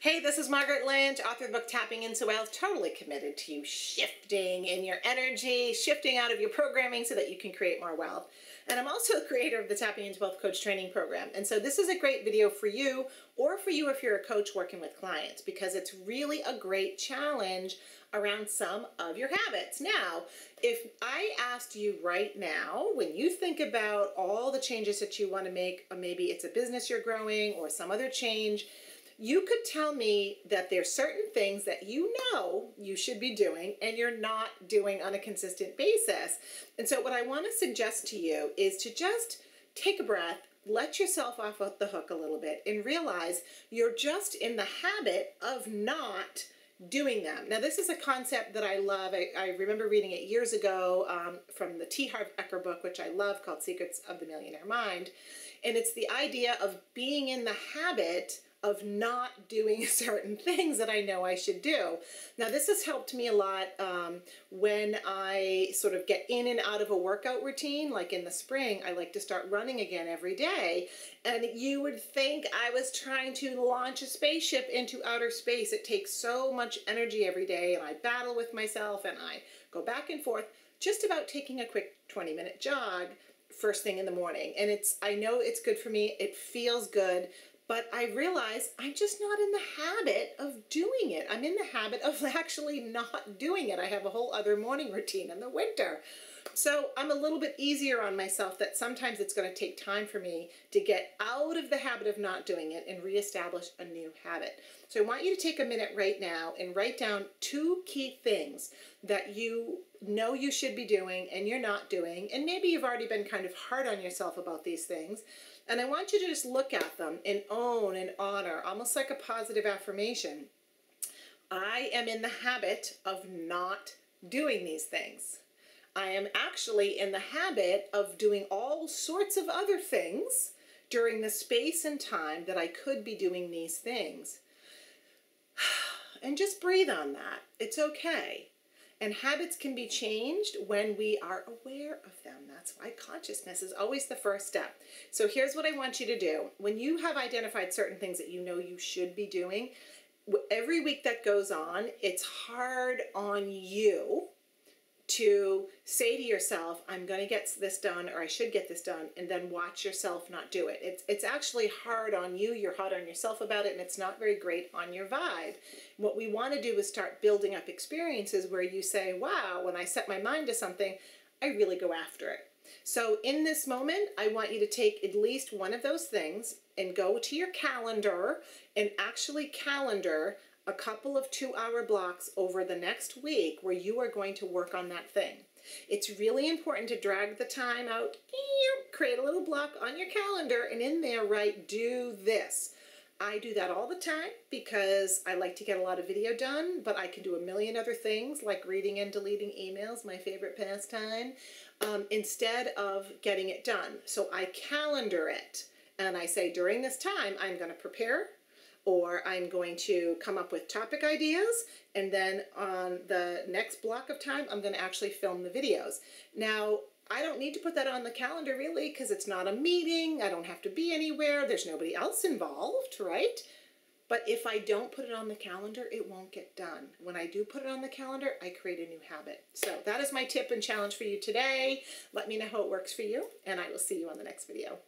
Hey, this is Margaret Lynch, author of the book Tapping into Wealth, totally committed to you shifting in your energy, shifting out of your programming so that you can create more wealth. And I'm also the creator of the Tapping into Wealth Coach Training Program. And so this is a great video for you or for you if you're a coach working with clients because it's really a great challenge around some of your habits. Now, if I asked you right now, when you think about all the changes that you want to make, or maybe it's a business you're growing or some other change, you could tell me that there's certain things that you know you should be doing and you're not doing on a consistent basis. And so what I want to suggest to you is to just take a breath, let yourself off the hook a little bit and realize you're just in the habit of not doing them. Now, this is a concept that I love. I, I remember reading it years ago um, from the T. Harv Eker book, which I love, called Secrets of the Millionaire Mind. And it's the idea of being in the habit of not doing certain things that I know I should do. Now, this has helped me a lot um, when I sort of get in and out of a workout routine. Like in the spring, I like to start running again every day. And you would think I was trying to launch a spaceship into outer space. It takes so much energy every day, and I battle with myself and I go back and forth. Just about taking a quick 20 minute jog first thing in the morning. And it's, I know it's good for me. It feels good but I realize I'm just not in the habit of doing it. I'm in the habit of actually not doing it. I have a whole other morning routine in the winter. So I'm a little bit easier on myself that sometimes it's going to take time for me to get out of the habit of not doing it and reestablish a new habit. So I want you to take a minute right now and write down two key things that you know you should be doing and you're not doing. And maybe you've already been kind of hard on yourself about these things. And I want you to just look at them and own and honor, almost like a positive affirmation. I am in the habit of not doing these things. I am actually in the habit of doing all sorts of other things during the space and time that I could be doing these things. And just breathe on that. It's okay. And habits can be changed when we are aware of them. That's why consciousness is always the first step. So here's what I want you to do. When you have identified certain things that you know you should be doing, every week that goes on, it's hard on you to say to yourself, I'm going to get this done or I should get this done, and then watch yourself not do it. It's, it's actually hard on you, you're hard on yourself about it, and it's not very great on your vibe. What we want to do is start building up experiences where you say, wow, when I set my mind to something, I really go after it. So in this moment, I want you to take at least one of those things and go to your calendar and actually calendar a couple of two hour blocks over the next week where you are going to work on that thing. It's really important to drag the time out, create a little block on your calendar, and in there write, do this. I do that all the time because I like to get a lot of video done, but I can do a million other things like reading and deleting emails, my favorite pastime, um, instead of getting it done. So I calendar it and I say during this time, I'm going to prepare or I'm going to come up with topic ideas and then on the next block of time I'm going to actually film the videos. Now I don't need to put that on the calendar really because it's not a meeting, I don't have to be anywhere, there's nobody else involved, right? But if I don't put it on the calendar, it won't get done. When I do put it on the calendar, I create a new habit. So that is my tip and challenge for you today. Let me know how it works for you, and I will see you on the next video.